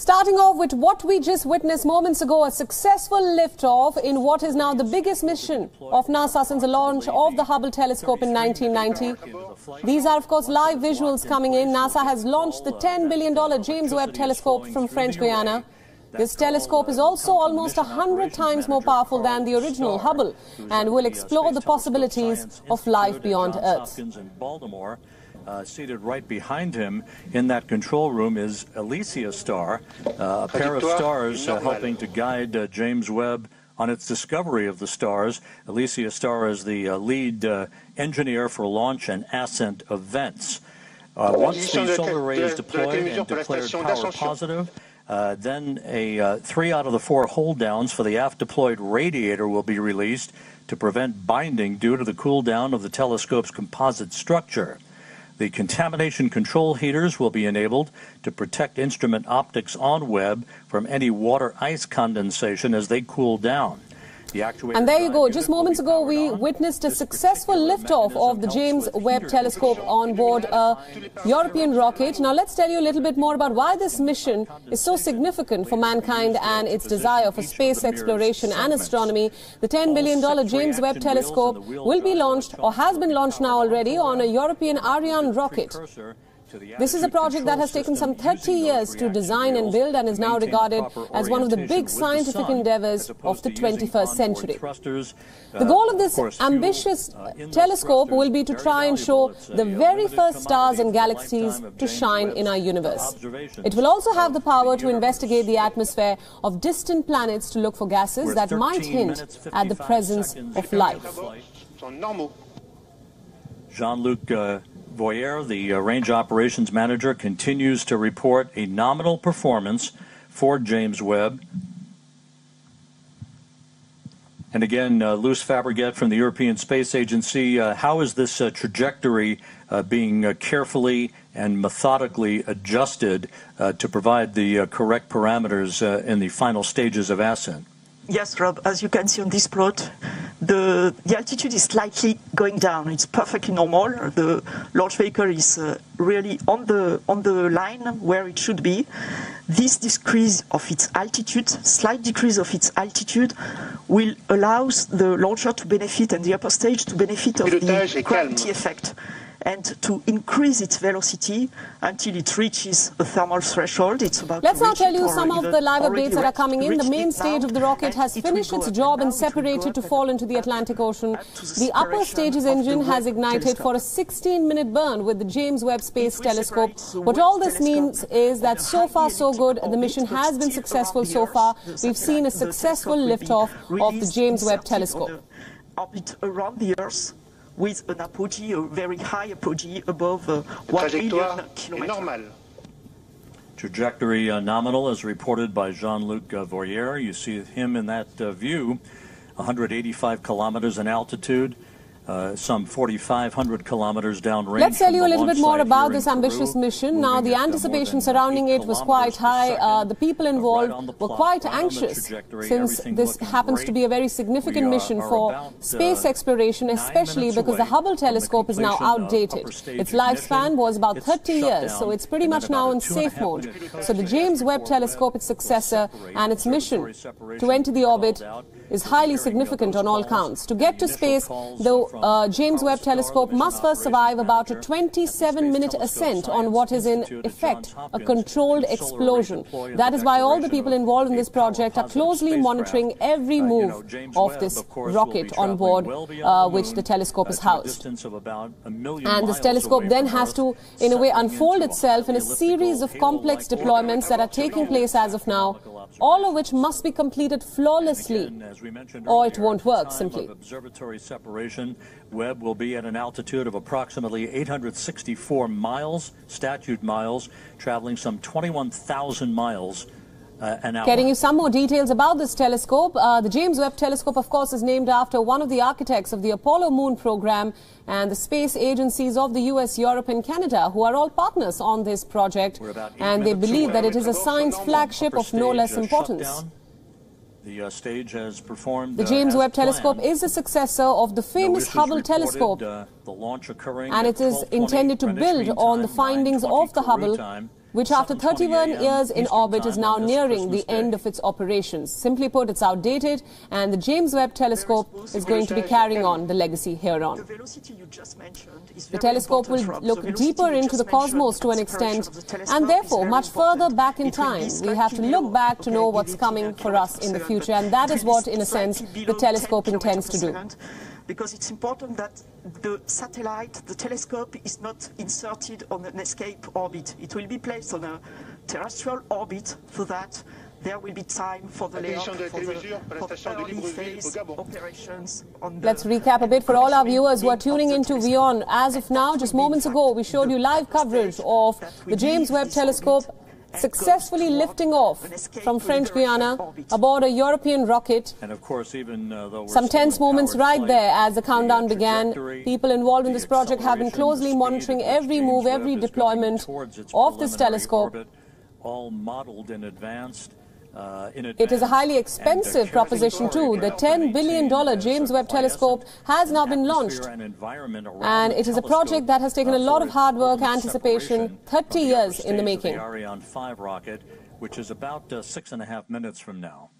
Starting off with what we just witnessed moments ago, a successful liftoff in what is now the biggest mission of NASA since the launch of the Hubble telescope in 1990. These are, of course, live visuals coming in. NASA has launched the $10 billion James Webb telescope from French Guiana. This telescope is also almost 100 times more powerful than the original Hubble and will explore the possibilities of life beyond Earth. Uh, seated right behind him in that control room is Elysia Star, uh, a pair of stars uh, helping to guide uh, James Webb on its discovery of the stars. Elysia Star is the uh, lead uh, engineer for launch and ascent events. once the solar array is deployed and declared power positive, uh, then a uh, three out of the four hold downs for the aft deployed radiator will be released to prevent binding due to the cool down of the telescope's composite structure. The contamination control heaters will be enabled to protect instrument optics on Webb from any water ice condensation as they cool down. And there you go. Just moments ago, we witnessed a successful liftoff of the James Webb Telescope on board a European rocket. Now, let's tell you a little bit more about why this mission is so significant for mankind and its desire for space exploration and astronomy. The $10 billion James Webb Telescope will be launched, or has been launched now already, on a European Ariane rocket. This is a project that has taken some 30 years to design and build and is now regarded as one of the big scientific endeavors of the 21st century. The goal of this ambitious telescope will be to try and show the very first stars and galaxies to shine in our universe. It will also have the power to investigate the atmosphere of distant planets to look for gases that might hint at the presence of life. Jean-Luc uh, Voyer, the uh, range operations manager, continues to report a nominal performance for James Webb. And again, uh, Luce Fabrega from the European Space Agency, uh, how is this uh, trajectory uh, being uh, carefully and methodically adjusted to provide the correct parameters in the final stages of ascent? Yes, Rob, as you can see on this plot, the, the altitude is slightly going down. It's perfectly normal. The launch vehicle is uh, really on the, on the line where it should be. This decrease of its altitude, slight decrease of its altitude, will allow the launcher to benefit and the upper stage to benefit of the gravity effect and to increase its velocity until it reaches a thermal threshold. It's about Let's now tell you some of the live updates that are coming in. The main stage of the rocket has finished its job and separated to fall into the Atlantic Ocean. The upper stage's engine has ignited for a 16-minute burn with the James Webb Space Telescope. What all this means is that so far so good. The mission has been successful so far. We've seen a successful liftoff of the James Webb Telescope. Orbit around the Earth with an apogee, a very high apogee above uh, 1 million kilometers. Trajectory uh, nominal as reported by Jean-Luc uh, Voyer. You see him in that uh, view, 185 kilometers in altitude uh, some 4,500 kilometers downrange. Let's tell you a little bit more about this ambitious Peru, mission. Now, the anticipation surrounding it was quite high. Uh, the people involved right the were quite right anxious since this happens great. to be a very significant are, mission for about, space uh, exploration, especially because the Hubble telescope is now outdated. Its lifespan was about 30 years, so it's pretty much now in safe mode. So the James Webb telescope, its successor, and its mission to enter the orbit is highly significant on all counts. To get to space, the uh, James Webb Telescope must first survive about a 27-minute ascent on what is in effect a controlled explosion. That is why all the people involved in this project are closely monitoring every move of this rocket on board uh, which the telescope is housed. And this telescope then has to, in a way, unfold itself in a series of complex deployments that are taking place as of now, all of which must be completed flawlessly or it won't work simply. Observatory separation, Webb will be at an altitude of approximately 864 miles, statute miles, traveling some 21,000 miles uh, Getting you some more details about this telescope. Uh, the James Webb Telescope, of course, is named after one of the architects of the Apollo moon program and the space agencies of the US, Europe, and Canada, who are all partners on this project. And they believe that it is a science flagship of no less importance. The uh, stage has performed. The James uh, Webb Telescope is the successor of the famous Hubble telescope, uh, the launch occurring and it is intended to build on the findings of the Hubble time. Which after 31 years in orbit is now nearing the end of its operations. Simply put, it's outdated, and the James Webb Telescope is going to be carrying on the legacy here on. The telescope will look deeper into the cosmos to an extent, and therefore much further back in time. We have to look back to know what's coming for us in the future, and that is what, in a sense, the telescope intends to do because it's important that the satellite, the telescope, is not inserted on an escape orbit. It will be placed on a terrestrial orbit so that there will be time for the layout for the, for early phase operations. Let's recap a bit for all our viewers who are tuning into WION. As of now, just moments ago, we showed you live coverage of the James Webb Telescope successfully lifting off from French Guiana aboard a European rocket. And of course, even uh, some tense moments right there as the countdown began. People involved in this project have been closely monitoring every move, every deployment of this telescope. All modeled in advance uh, it is a highly expensive proposition too. The $10 billion James Webb Telescope has now been launched. And it is a project that has taken a lot of hard work, anticipation, 30 years in the making. The Ariane 5 rocket, which is about uh, six and a half minutes from now.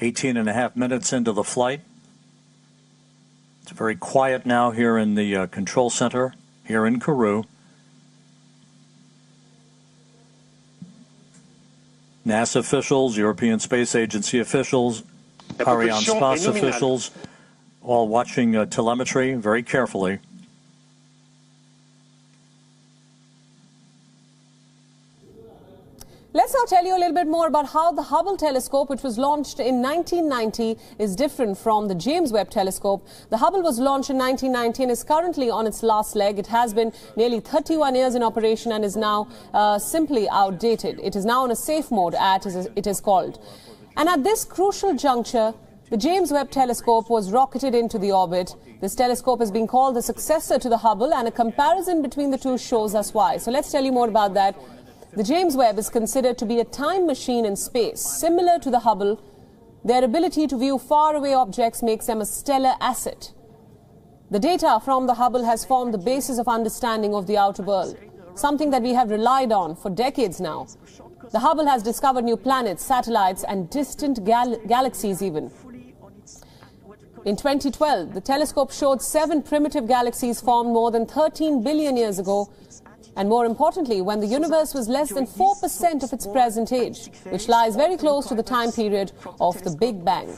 Eighteen and a half minutes into the flight. It's very quiet now here in the uh, control center here in Kourou. NASA officials, European Space Agency officials, Ariane Arianespace officials, all watching uh, telemetry very carefully. Now tell you a little bit more about how the Hubble telescope, which was launched in 1990, is different from the James Webb telescope. The Hubble was launched in 1990 and is currently on its last leg. It has been nearly 31 years in operation and is now uh, simply outdated. It is now on a safe mode, as it is called. And at this crucial juncture, the James Webb telescope was rocketed into the orbit. This telescope is being called the successor to the Hubble, and a comparison between the two shows us why. So let's tell you more about that. The James Webb is considered to be a time machine in space, similar to the Hubble. Their ability to view faraway objects makes them a stellar asset. The data from the Hubble has formed the basis of understanding of the outer world, something that we have relied on for decades now. The Hubble has discovered new planets, satellites, and distant gal galaxies even. In 2012, the telescope showed seven primitive galaxies formed more than 13 billion years ago and more importantly, when the universe was less than 4% of its present age, which lies very close to the time period of the Big Bang.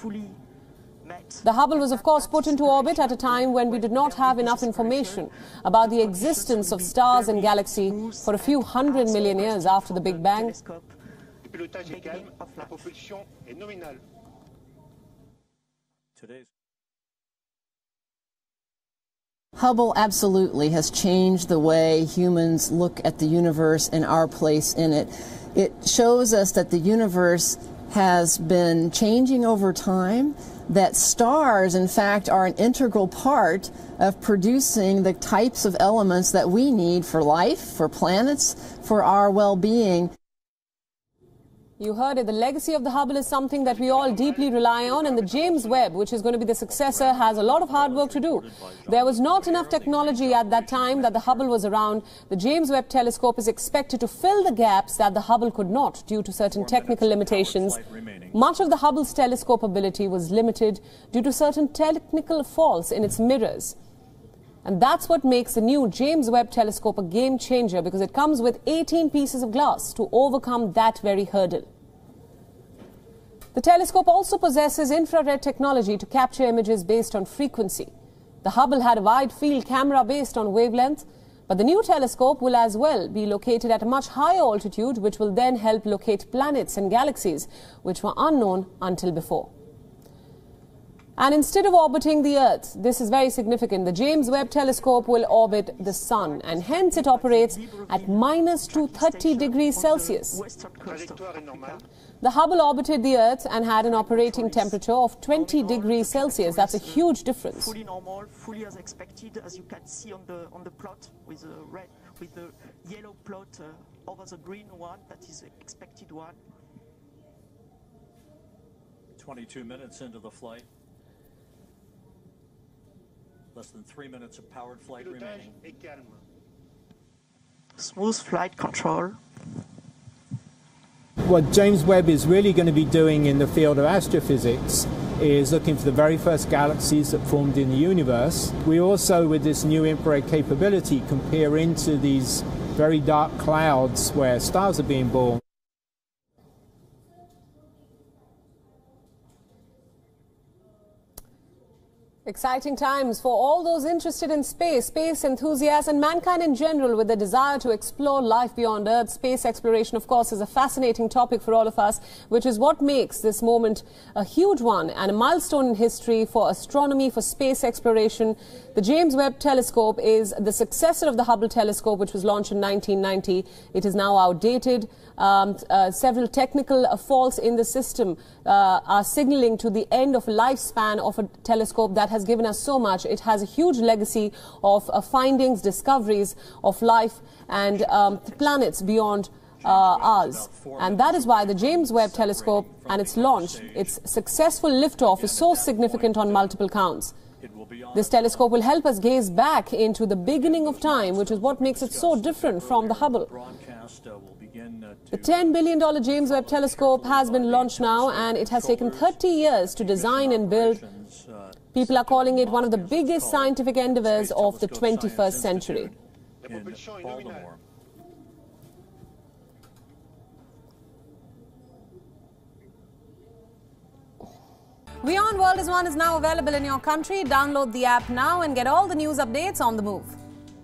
The Hubble was, of course, put into orbit at a time when we did not have enough information about the existence of stars and galaxy for a few hundred million years after the Big Bang. Today's Hubble absolutely has changed the way humans look at the universe and our place in it. It shows us that the universe has been changing over time, that stars, in fact, are an integral part of producing the types of elements that we need for life, for planets, for our well being. You heard it. The legacy of the Hubble is something that we all deeply rely on, and the James Webb, which is going to be the successor, has a lot of hard work to do. There was not enough technology at that time that the Hubble was around. The James Webb telescope is expected to fill the gaps that the Hubble could not due to certain technical limitations. Much of the Hubble's telescope ability was limited due to certain technical faults in its mirrors. And that's what makes the new James Webb telescope a game changer because it comes with 18 pieces of glass to overcome that very hurdle. The telescope also possesses infrared technology to capture images based on frequency. The Hubble had a wide field camera based on wavelength, but the new telescope will as well be located at a much higher altitude, which will then help locate planets and galaxies which were unknown until before. And instead of orbiting the Earth, this is very significant, the James Webb Telescope will orbit the Sun and hence it operates at minus 230 degrees Celsius. The Hubble orbited the Earth and had an operating temperature of 20 degrees Celsius. That's a huge difference. Fully normal, fully as expected, as you can see on the, on the plot with the red, with the yellow plot uh, over the green one, that is the expected one. 22 minutes into the flight. Less than three minutes of powered flight remaining. Smooth flight control. What James Webb is really going to be doing in the field of astrophysics is looking for the very first galaxies that formed in the universe. We also, with this new infrared capability, can peer into these very dark clouds where stars are being born. Exciting times for all those interested in space, space enthusiasts and mankind in general with the desire to explore life beyond Earth. Space exploration, of course, is a fascinating topic for all of us, which is what makes this moment a huge one and a milestone in history for astronomy, for space exploration. The James Webb Telescope is the successor of the Hubble Telescope, which was launched in 1990. It is now outdated. Um, uh, several technical uh, faults in the system uh, are signaling to the end of lifespan of a telescope that has given us so much. It has a huge legacy of uh, findings, discoveries of life and um, planets beyond uh, ours. And that is why the James Webb Telescope and its launch, its successful liftoff is so significant on multiple counts. This telescope will help us gaze back into the beginning of time, which is what makes it so different from the Hubble. The $10 billion James Webb Telescope has been launched now and it has taken 30 years to design and build. People are calling it one of the biggest scientific endeavors of the 21st century. WION World is One is now available in your country. Download the app now and get all the news updates on the move.